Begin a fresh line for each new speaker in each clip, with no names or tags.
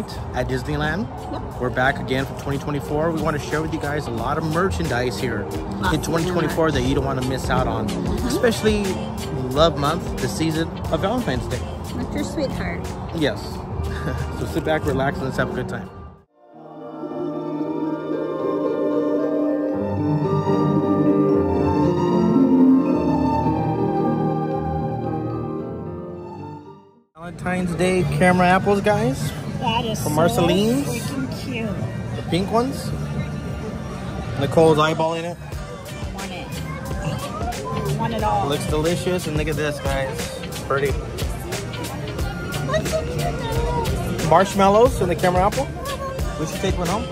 night at Disneyland.
Yep.
We're back again for 2024. We want to share with you guys a lot of merchandise here
Lots
in 2024 that you don't want to miss out on. Uh-huh. Especially Love Month, the season of Valentine's Day.
With your sweetheart.
Yes. so sit back, relax, and let's have a good time. Valentine's Day camera apples, guys.
That is
From Marceline's?
freaking cute.
The pink ones. Nicole's eyeballing it.
I want it. I want it all.
Looks delicious, and look at this, guys. Pretty.
What's so cute though?
Marshmallows in the camera apple. We should take one home.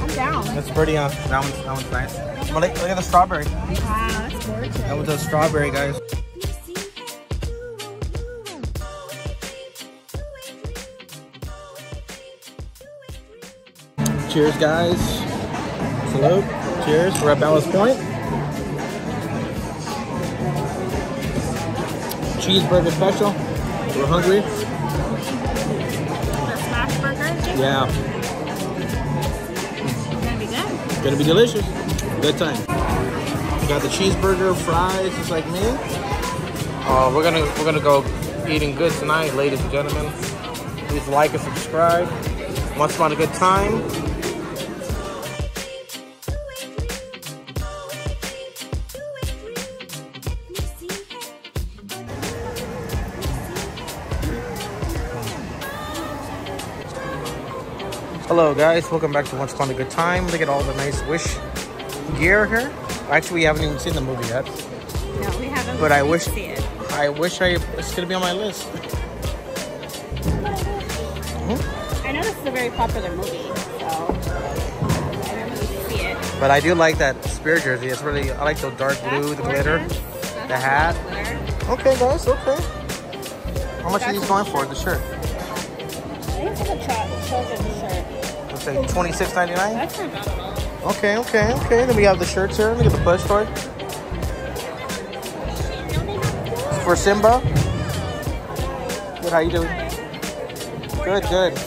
I'm down.
That's pretty, huh? That one's, that one's nice. But look, look at the strawberry.
Wow, that's gorgeous.
That was a strawberry, guys. Cheers, guys. Salute. Cheers. We're at Ballast Point. Cheeseburger special. We're hungry.
The smash burger.
Yeah.
It's gonna be good.
Gonna be delicious. Good time. We got the cheeseburger, fries, just like me. Uh, we're gonna we're gonna go eating good tonight, ladies and gentlemen. Please like and subscribe. Once upon a good time. Hello guys, welcome back to Once Upon a Good Time. Look at all the nice Wish gear here. Actually, we haven't even seen the movie yet.
No, we haven't.
But I wish-. I wish I it's gonna be on my list.
I know this is a very popular movie, so I don't really see it.
But I do like that spirit jersey. It's really I like the dark blue, the glitter. The hat. Okay guys, okay. How much are these going for? The shirt? Say twenty six ninety nine.
That's not bad at all.
Okay, okay, okay. Then we have the shirts here. Look at the plush toy. For Simba. Good, how you doing? Good, good.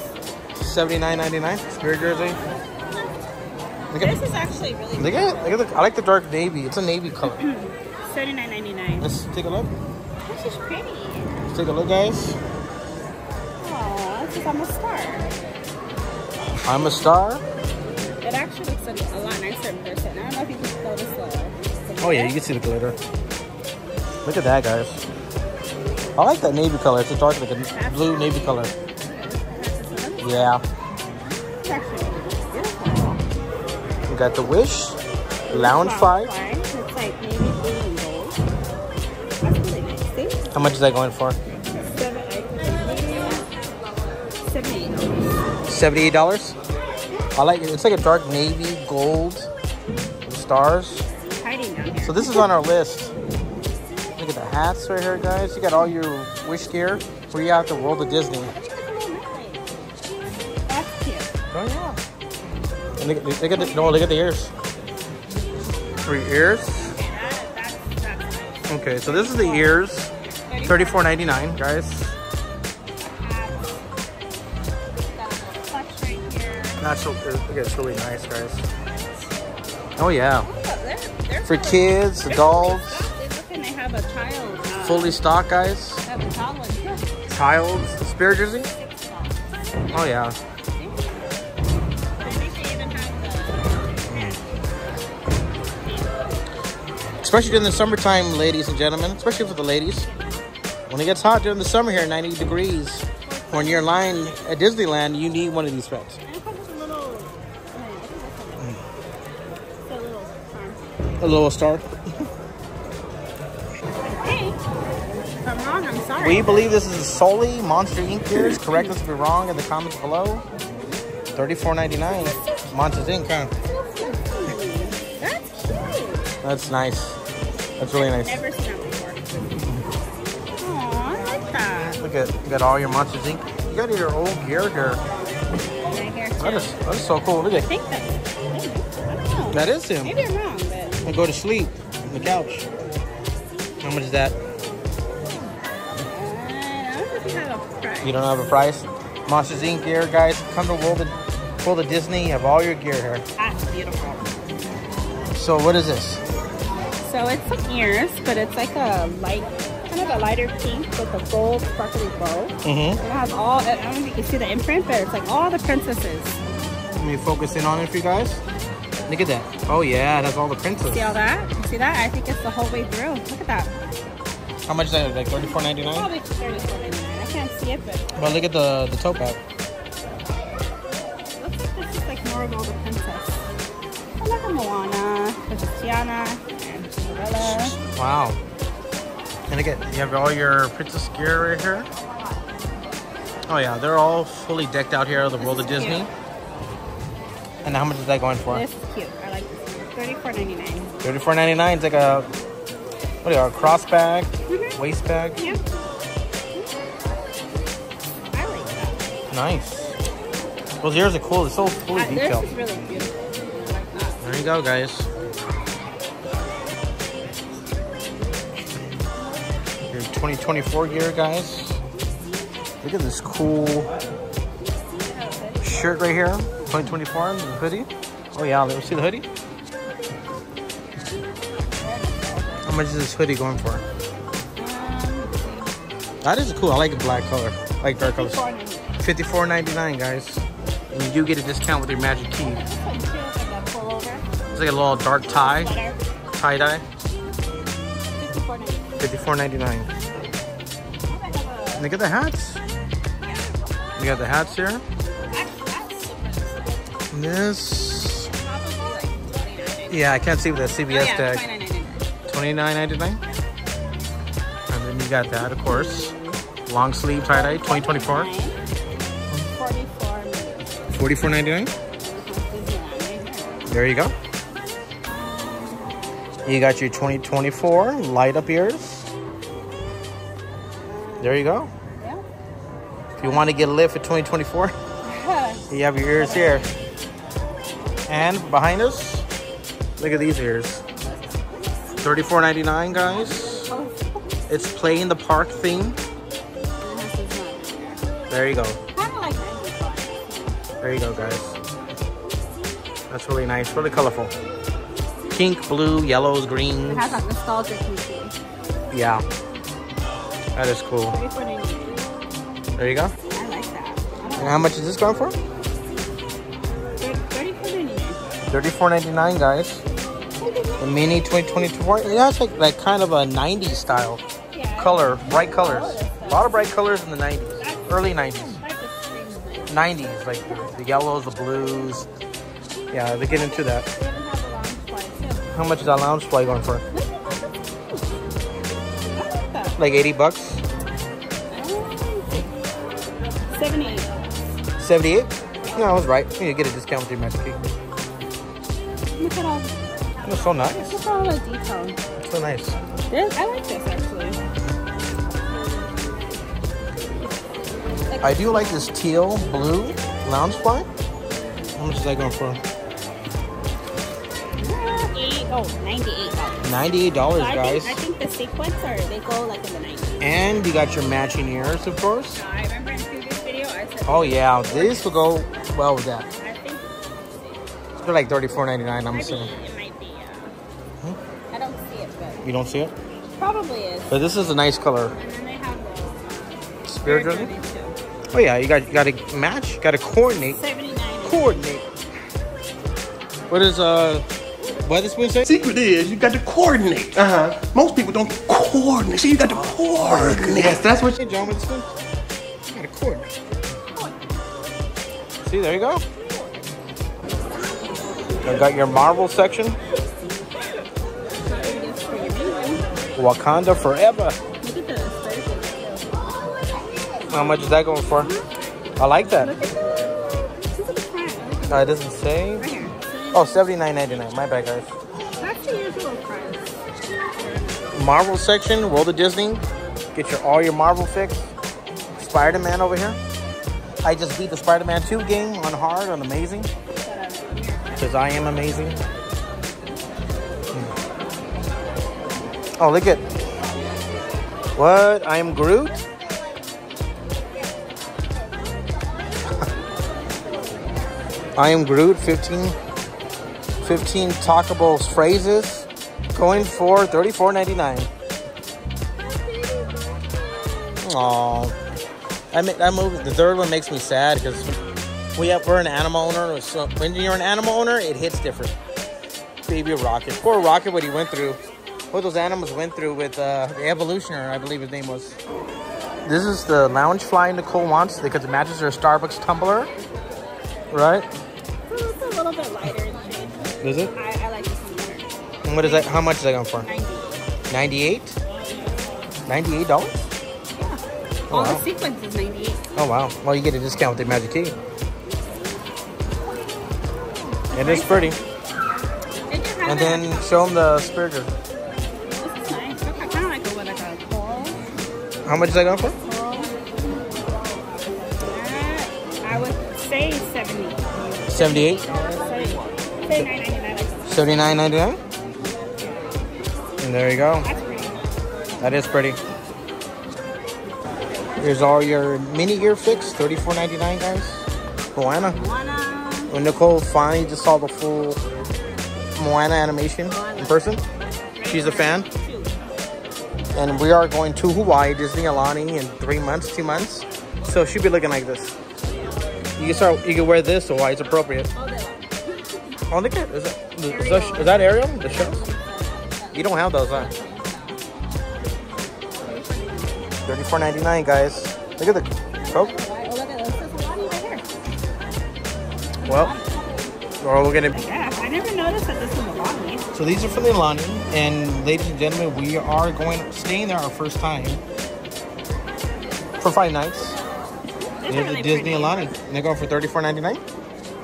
Seventy nine ninety nine. Spirit jersey. Look at
This is actually really
look at it. Look at the I like the dark navy. It's a navy color.
Seventy nine ninety nine.
Let's take a look.
This is pretty.
Let's take a look, guys.
Aw, this is I'm a star.
I'm a star.
It actually looks a, lot nicer in person. I don't know if you can the. the
Oh yeah, you can see the glitter. Look at that, guys. I like that navy color. It's a dark, like a blue navy color. Yeah.
It's actually really beautiful.
We got the Wish, Loungefly.
fine. It's like navy blue and gold. That's really nice. See?
How much is that going for?
I Seventy-eight.
Seventy-eight dollars. I like it. It's like a dark navy gold with stars.
It's hiding down here.
So this is on our list. Look at the hats right here, guys. You got all your Wish gear. Where you at the World of Disney.
That's cute.
Oh yeah. And look at, look at the no, look at the ears. Three ears.
Okay, that, that's, that's nice.
Okay, so this is the ears. Thirty-four ninety-nine, guys.
Right here.
That's so, look, it's really nice, guys. Oh yeah.
Oh, they're, they're
For
fully-
kids,
they're
adults,
fully stocked. They look and they have a child. Uh,
fully stocked, guys.
They have a child.
Child's spirit jersey. Oh yeah.
I think they even have the.
Especially during the summertime, ladies and gentlemen. Especially for the ladies. When it gets hot during the summer here, 90 degrees. When you're in line at Disneyland, you need one of these sweats.
A little
star.
I'm wrong, I'm sorry.
We believe this is a solely Monster Inc. gears. Correct us if we're wrong in the comments below. $34.99. Monsters Inc. Huh?
That's cute.
That's nice. That's really nice.
Never seen that before. Aw, I like that.
Look at you got all your Monsters Inc. You got your old gear here.
Right.
That is that is so cool. Look
I
at
think that's. I don't know.
that is him.
Maybe I'm wrong, but
And go to sleep on the couch. How much is that? You don't have a price? Monsters Inc. gear, guys. Come to World of, World of Disney. You have all your gear here.
That's beautiful.
So what is this?
So it's some ears, but it's like a light, kind of a lighter pink with a gold sparkly bow.
Mm-hmm.
It has all, I don't know if you can see the imprint, but it's like all the princesses.
Let me focus in on it for you guys. Look at that. Oh yeah, that's all the princess.
See all that? You see that? I think it's the whole way through. Look at that.
How much is that? Like thirty-four ninety-nine.
Probably $34.99. I can't see it, but
But look at the the toe bag.
looks like this is like more of all the princess. I like a Moana, there's a Tiana, and Cinderella.
Wow. And again, you have all your princess gear right here. Oh yeah, they're all fully decked out here at the World of Disney.
cute.
And how much is that going for?
This is cute. I like this one. $34.99.
Thirty-four ninety-nine. It's like a what do you a cross bag,
Mhm.
waist bag.
Yeah. I like that.
Nice. Those ears are cool. It's so fully
Uh, this
detailed.
is really beautiful. I like that.
There you go, guys. Your 2024 gear, guys. Look at this cool shirt right here. 2024, the hoodie. Oh yeah, let me see the hoodie. How much is this hoodie going for? That is cool. I like the black color. I like dark colors.
$54.99.
$54.99, guys. And you do get a discount with your magic key.
This one too, it's like a pullover.
It's like a little dark tie, tie dye.
$54.99.
$54.99.
I have a-
Look at the hats. We got the hats here. This.
Probably like $29.99.
Yeah, I can't see with the
Oh,
CBS
yeah,
tag.
$29.99.
$29.99. And then you got that, of course. Long sleeve tie dye, 2024.
44
$44.99. There you go. You got your 2024 light up ears. There you go.
Yeah.
If you want to get lit for 2024, you have your ears here. And behind us, look at these ears. $34.99, guys. It's playing the park theme. There you go.
Kind of like 90s
There you go, guys. That's really nice, really colorful. Pink, blue, yellows,
It
greens.
has like nostalgic too.
Yeah. That is cool. There you go.
I like that.
And how much is this going for?
$34.99,
guys. The mini 2024. It has like, like kind of a 90s style
Yeah.
color, bright colors. A lot of bright colors in the 90s, early 90s.
Like the screen.
90s, like the, the yellows, the blues. Yeah, they get into that.
They even have a Loungefly too.
How much is that lounge fly going for?
Look at that. I
like 80 bucks?
Um, 78.
78? No, I was right. You get a discount with your magic key.
Look at all,
That's so nice.
look at all the detail.
So nice.
This, I like this actually. Like,
I do like this teal blue lounge fly. How much is that going for?
eight, oh, $98.
$98,
So I
guys.
think, I think the sequins are, they go like in the 90s.
And you got your matching ears, of course.
So I remember in previous video I said,
Oh yeah, this will go well with that.
I think
They're like $34.99, I'm assuming.
it might be, uh, I don't see it, but
You don't see it?
probably is.
But this is a nice color.
And then they have the
Spirit
Spirit
Journey?
Journey too.
Oh yeah, you got you got to match, got to coordinate.
79
Coordinate. What is uh? What does Wiz?
Secret is you got to coordinate. Uh huh. Most people don't coordinate. See, you got to coordinate.
Yes, that's what you, John Winston. You got to coordinate. See, there you go. I got your Marvel section.
Just for your minion.
Wakanda forever.
Look at this.
How much is that going for? I like that.
This. Look at.
Uh, it doesn't say. Oh, $79.99. My bad, guys.
That's the usual price.
Marvel section, World of Disney. Get your all your Marvel fix. Spider-Man over here. I just beat the Spider-Man 2 game on hard on amazing much as I am amazing. Oh, look at what I am Groot. I am Groot. 15, 15 talkable phrases going for thirty-four ninety-nine. Oh, I mean, that movie, the third one makes me sad because we have, we're an animal owner. So when you're an animal owner, it hits different. Baby Rocket. Poor Rocket, what he went through. What those animals went through with uh, the Evolutioner, I believe his name was. This is the lounge fly Nicole wants because it matches her Starbucks tumbler. Right?
It's a little bit lighter in shade.
Is it?
I, I like this one better.
And what is that? How much is that going for?
90.
98 $98?
Yeah.
Oh,
All
wow.
the sequence is 98.
Oh, wow. Well, you get a discount with the Magic Key. It is pretty.
Did you have
And then show them the Spirited.
This is nice. Okay, kind of like a, what, like a coral.
How much is that going for?
Uh, I would say 70.
78
Say, say 999 like that.
79 99 And there you go.
That's pretty.
That is pretty. Here's all your mini ear fix, $34.99, guys. Moana.
Moana.
When Nicole finally just saw the full Moana animation in person, she's a fan. And we are going to Hawaii, Disney Aulani in three months, two months. So she'll be looking like this. You can start. You can wear this or why it's appropriate. Oh, look at is that, is that, is that Ariel? The shows? You don't have those, huh? Thirty-four ninety-nine, guys. Look at the Coke. Well, or we're gonna.
Yeah, I never noticed that this was Aulani.
So these are for the Aulani, and ladies and gentlemen, we are going staying there our first time for five nights.
These are
There's
really
the Disney
pretty.
Aulani. And they're going for thirty-four ninety-nine.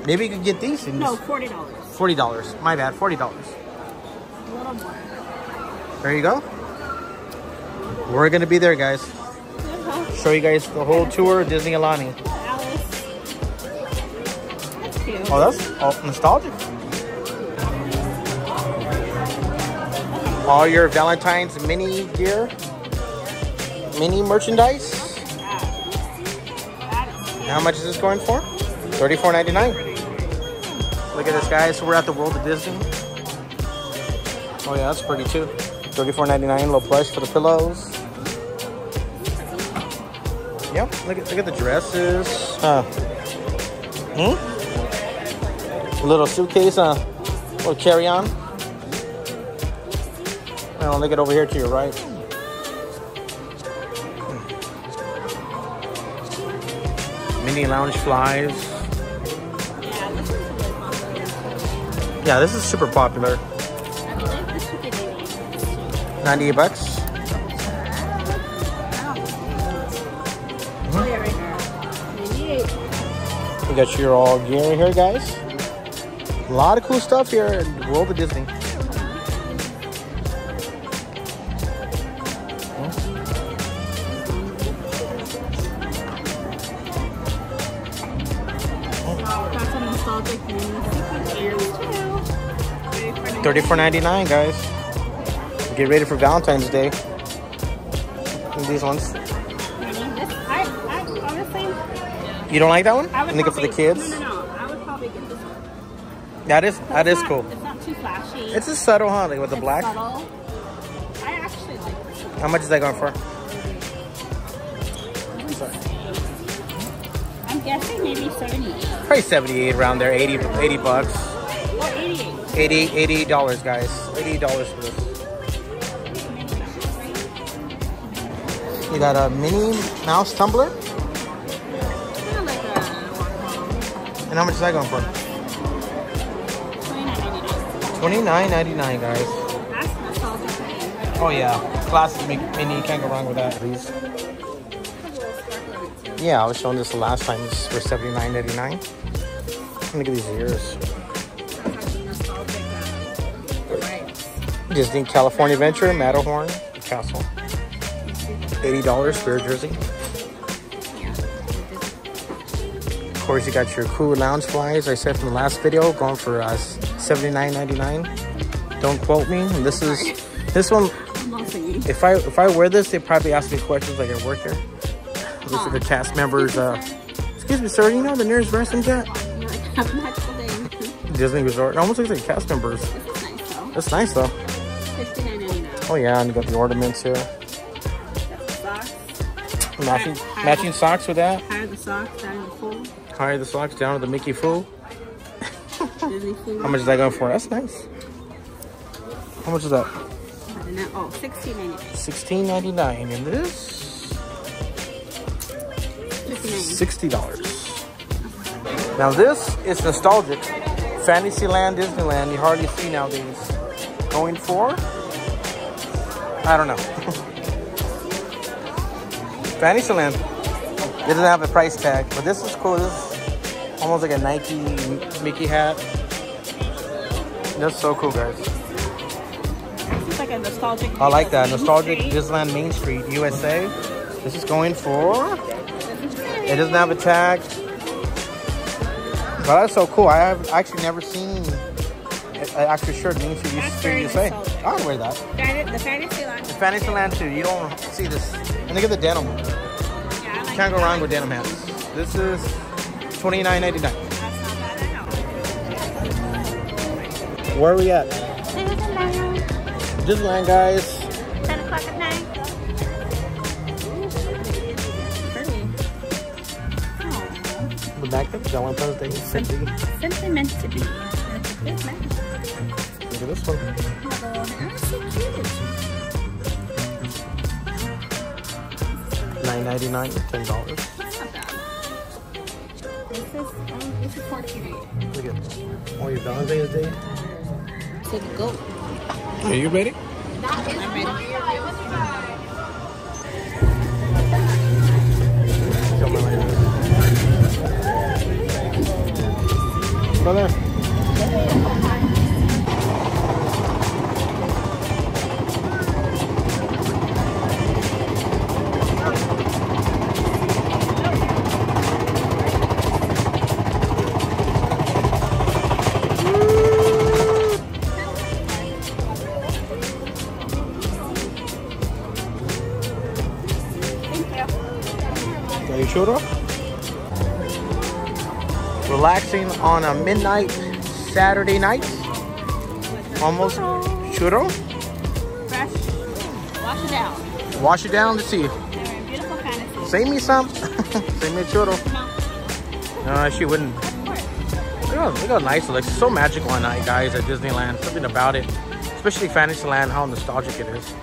Maybe you could get these. In
No, forty dollars.
forty dollars. My bad, forty dollars.
A little more.
There you go. We're gonna be there, guys.
Uh-huh.
Show you guys the whole tour of Disney Aulani.
Alice. That's.
Oh, that's all nostalgic. All your Valentine's mini gear, mini merchandise. How much is this going for? Thirty-four ninety-nine. Look at this, guys. So we're at the World of Disney. Oh yeah, that's pretty too. Thirty-four ninety-nine. Little plush for the pillows. Yep. Look at look at the dresses. Huh. Hmm. Little suitcase. Huh. Little carry-on. Oh, look at over here to your right. Mini lounge flies.
Yeah, this is really popular.
Yeah, this is super popular.
I believe this should be maybe.
98 bucks.
Yeah, right here. 98.
You got your all gear here, guys. A lot of cool stuff here at World of Disney.
Got some nostalgic mini sequence ears too.
Thirty-four ninety-nine, guys. Get ready for Valentine's Day. These ones.
This, I, I honestly,
You don't like that one?
I would
I think
probably,
for the kids.
No, no, no. I would probably get this one.
That is that
It's
is
not-
cool.
It's not too flashy.
It's a subtle, huh? Like with the
It's
black.
subtle. I actually like this.
How much is that going for?
I'm guessing maybe 78
Probably 78 around there, 80, 80 bucks.
or 88.
80 80 dollars, guys. 80 dollars for this. You got a Minnie Mouse tumbler,
Kind of like a
and how much is that going for?
29.99.
Twenty nine ninety nine, guys.
That's nostalgic for me.
Oh yeah, classic Minnie. Can't go wrong with that. These. Yeah, I was showing this the last time. This is for seventy nine ninety nine. Look at these ears. Disney California Adventure, Matterhorn, Castle. Eighty dollars for your jersey. Course, you got your cool lounge flies. I said from the last video, going for uh, seventy nine ninety nine. Don't quote me. And this is this one.
I'm not singing.
If I if I wear this, they probably ask me questions like I work here. This is the cast members. Uh, excuse me, sir. You know the nearest restroom jet?
Have a magical day.
Disney Resort. It almost looks like cast members.
This is nice though.
That's nice though. Oh yeah, and you got the ornaments here.
Socks.
Matching matching socks with that.
Higher the socks, down the full.
Higher the socks down to the Mickey Foo. How much is that going for? That's nice. How much is that?
Oh, sixteen ninety-nine.
Sixteen ninety nine. And this
Fifty-nine.
sixty dollars. Now this is nostalgic. Fantasyland, Disneyland. You hardly see nowadays. Going for? I don't know. Fantasyland. It doesn't have a price tag, but this is cool. This is almost like a Nike Mickey hat. That's so cool, guys.
It's like a nostalgic.
I like that. Nostalgic
Street.
Disneyland Main Street, USA. This is going for. It doesn't have a tag. But that's so cool. I have actually never seen an actual shirt Main Street USA.
nostalgic.
I would wear that.
The fantasy line.
Fantasyland too. You don't see this. And look at the denim.
Yeah, I like
Can't go wrong with denim hats. This is twenty nine ninety nine.
That's not bad at all.
Where are we at? Disneyland, guys.
10 o'clock at night. Pretty. Oh,
The back up. Valentine's Day. Simply.
Simply meant to be. That's a good match.
at this one.
Oh, so cute.
Nine ninety nine. Ten dollars.
This is, um, this is 14
Look at all your Valentine's Day.
So the goat.
Are you ready?
I'm ready.
Brother. Churro? Relaxing on a midnight Saturday night. Almost churro.
Fresh. Wash it down.
Wash it down to see.
They're in beautiful fantasy.
Save me some. Save me a churro. No, she wouldn't. Look how, look how nice it looks. So magical at night, guys, at Disneyland. Something about it. Especially Fantasyland, how nostalgic it is.